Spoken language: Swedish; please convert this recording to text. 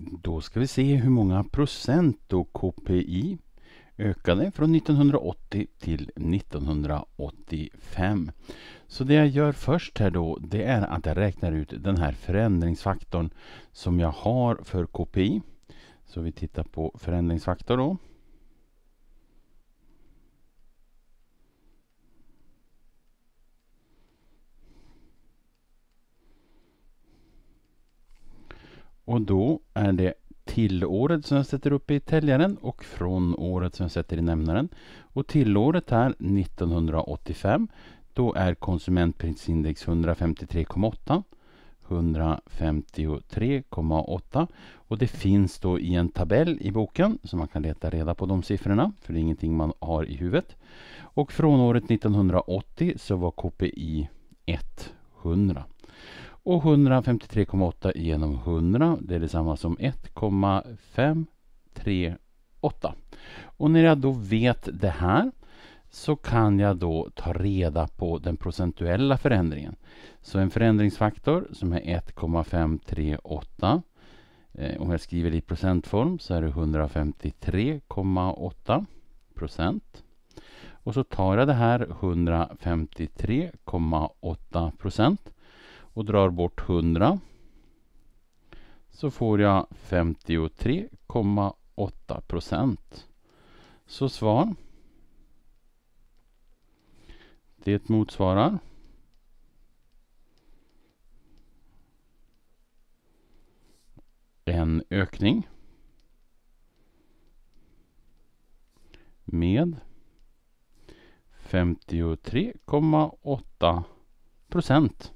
Då ska vi se hur många procent då KPI ökade från 1980 till 1985. Så det jag gör först här då det är att jag räknar ut den här förändringsfaktorn som jag har för KPI. Så vi tittar på förändringsfaktor då. Och då är det till året som jag sätter upp i täljaren och från året som jag sätter i nämnaren. Och till året här 1985 då är konsumentprisindex 153,8 153,8 och det finns då i en tabell i boken så man kan leta reda på de siffrorna för det är ingenting man har i huvudet. Och från året 1980 så var KPI 100. Och 153,8 genom 100 det är detsamma som 1,538. Och när jag då vet det här så kan jag då ta reda på den procentuella förändringen. Så en förändringsfaktor som är 1,538 eh, om jag skriver det i procentform så är det 153,8 procent. Och så tar jag det här 153,8 procent och drar bort 100 så får jag 53,8 procent. Så svar. Det motsvarar en ökning med 53,8 procent.